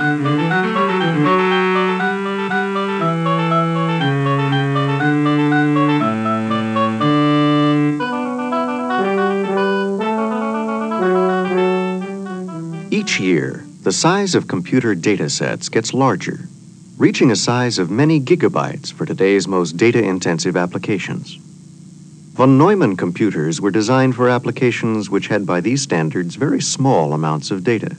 Each year, the size of computer data sets gets larger, reaching a size of many gigabytes for today's most data intensive applications. Von Neumann computers were designed for applications which had, by these standards, very small amounts of data.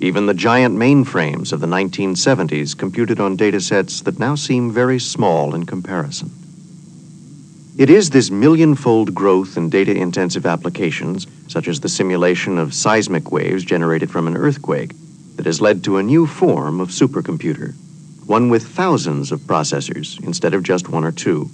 Even the giant mainframes of the 1970s computed on datasets that now seem very small in comparison. It is this million-fold growth in data intensive applications, such as the simulation of seismic waves generated from an earthquake, that has led to a new form of supercomputer, one with thousands of processors instead of just one or two.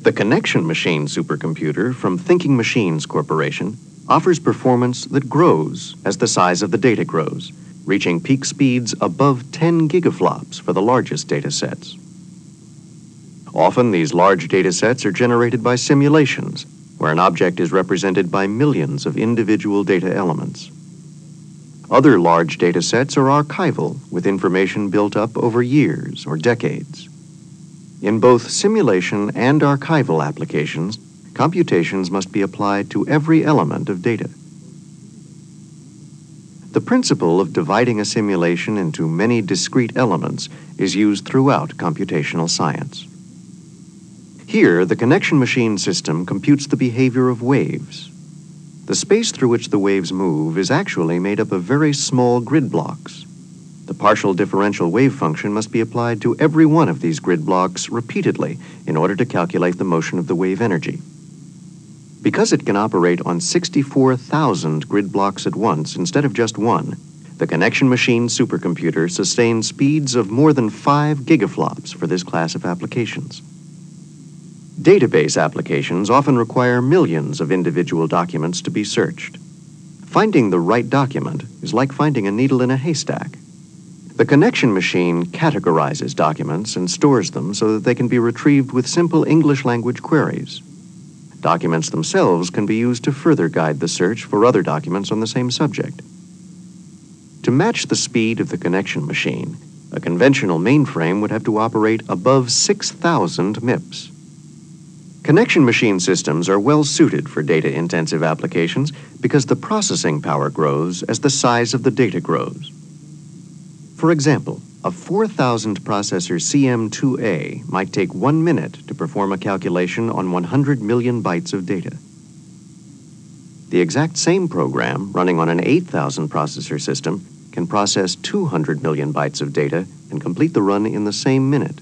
The Connection Machine supercomputer from Thinking Machines Corporation offers performance that grows as the size of the data grows, reaching peak speeds above 10 gigaflops for the largest data sets. Often, these large data sets are generated by simulations, where an object is represented by millions of individual data elements. Other large data sets are archival, with information built up over years or decades. In both simulation and archival applications, computations must be applied to every element of data. The principle of dividing a simulation into many discrete elements is used throughout computational science. Here, the connection machine system computes the behavior of waves. The space through which the waves move is actually made up of very small grid blocks. The partial differential wave function must be applied to every one of these grid blocks repeatedly in order to calculate the motion of the wave energy. Because it can operate on 64,000 grid blocks at once instead of just one, the connection machine supercomputer sustains speeds of more than 5 gigaflops for this class of applications. Database applications often require millions of individual documents to be searched. Finding the right document is like finding a needle in a haystack. The connection machine categorizes documents and stores them so that they can be retrieved with simple English language queries. Documents themselves can be used to further guide the search for other documents on the same subject. To match the speed of the connection machine, a conventional mainframe would have to operate above 6,000 MIPS. Connection machine systems are well suited for data intensive applications because the processing power grows as the size of the data grows. For example, a 4000 processor CM2A might take one minute to perform a calculation on 100 million bytes of data. The exact same program running on an 8000 processor system can process 200 million bytes of data and complete the run in the same minute.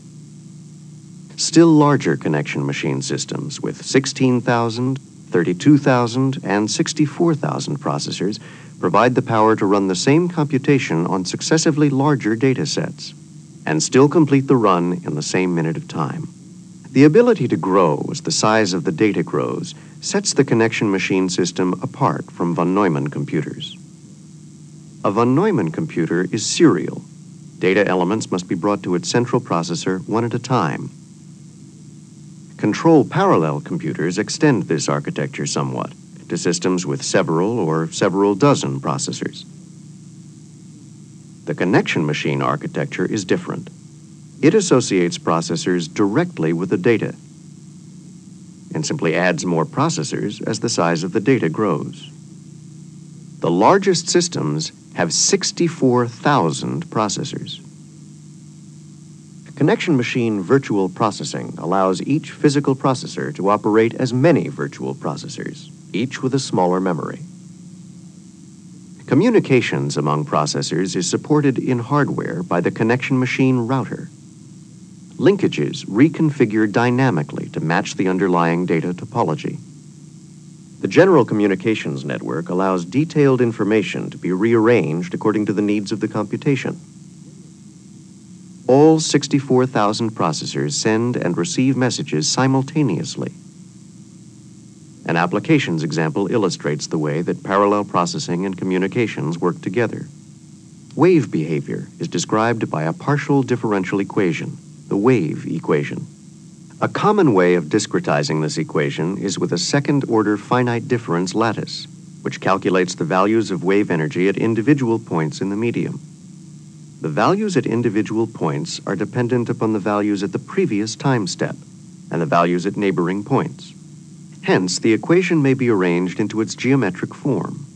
Still larger connection machine systems with 16,000, 32,000, and 64,000 processors provide the power to run the same computation on successively larger data sets and still complete the run in the same minute of time. The ability to grow as the size of the data grows sets the connection machine system apart from von Neumann computers. A von Neumann computer is serial. Data elements must be brought to its central processor one at a time Control parallel computers extend this architecture somewhat to systems with several or several dozen processors. The connection machine architecture is different. It associates processors directly with the data and simply adds more processors as the size of the data grows. The largest systems have 64,000 processors. Connection machine virtual processing allows each physical processor to operate as many virtual processors, each with a smaller memory. Communications among processors is supported in hardware by the connection machine router. Linkages reconfigure dynamically to match the underlying data topology. The general communications network allows detailed information to be rearranged according to the needs of the computation. All 64,000 processors send and receive messages simultaneously. An applications example illustrates the way that parallel processing and communications work together. Wave behavior is described by a partial differential equation, the wave equation. A common way of discretizing this equation is with a second order finite difference lattice. which calculates the values of wave energy at individual points in the medium. The values at individual points are dependent upon the values at the previous time step and the values at neighboring points. Hence, the equation may be arranged into its geometric form.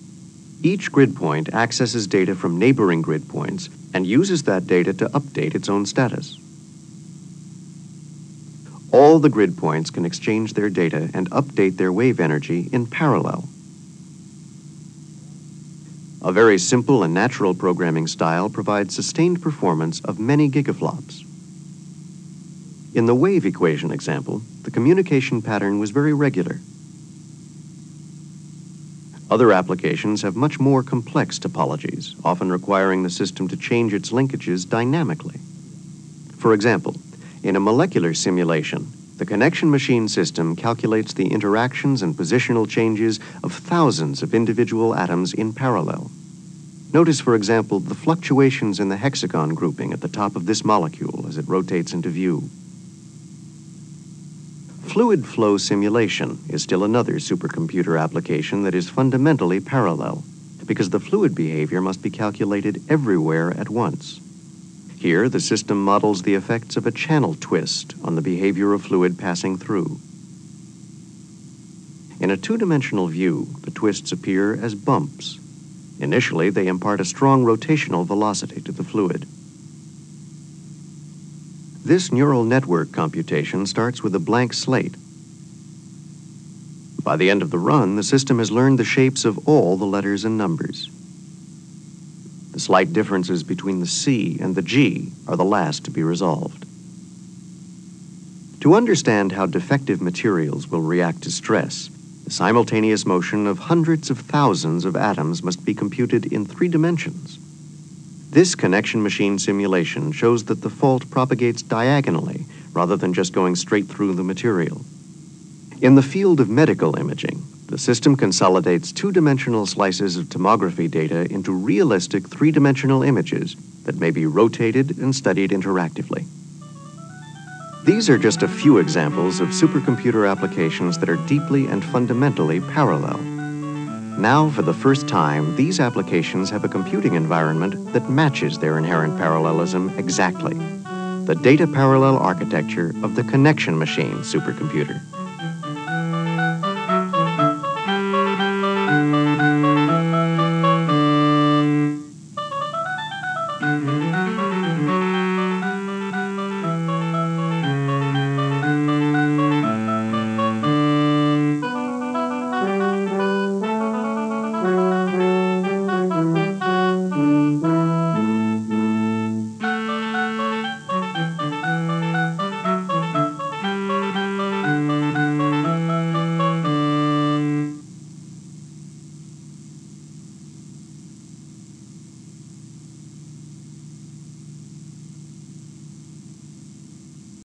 Each grid point accesses data from neighboring grid points and uses that data to update its own status. All the grid points can exchange their data and update their wave energy in parallel. A very simple and natural programming style provides sustained performance of many gigaflops. In the wave equation example, the communication pattern was very regular. Other applications have much more complex topologies, often requiring the system to change its linkages dynamically. For example, in a molecular simulation, the connection machine system calculates the interactions and positional changes of thousands of individual atoms in parallel. Notice, for example, the fluctuations in the hexagon grouping at the top of this molecule as it rotates into view. Fluid flow simulation is still another supercomputer application that is fundamentally parallel, because the fluid behavior must be calculated everywhere at once. Here, the system models the effects of a channel twist on the behavior of fluid passing through. In a two-dimensional view, the twists appear as bumps. Initially, they impart a strong rotational velocity to the fluid. This neural network computation starts with a blank slate. By the end of the run, the system has learned the shapes of all the letters and numbers. The slight differences between the C and the G are the last to be resolved. To understand how defective materials will react to stress, the simultaneous motion of hundreds of thousands of atoms must be computed in three dimensions. This connection machine simulation shows that the fault propagates diagonally rather than just going straight through the material. In the field of medical imaging, the system consolidates two-dimensional slices of tomography data into realistic three-dimensional images that may be rotated and studied interactively. These are just a few examples of supercomputer applications that are deeply and fundamentally parallel. Now, for the first time, these applications have a computing environment that matches their inherent parallelism exactly. The data parallel architecture of the connection machine supercomputer.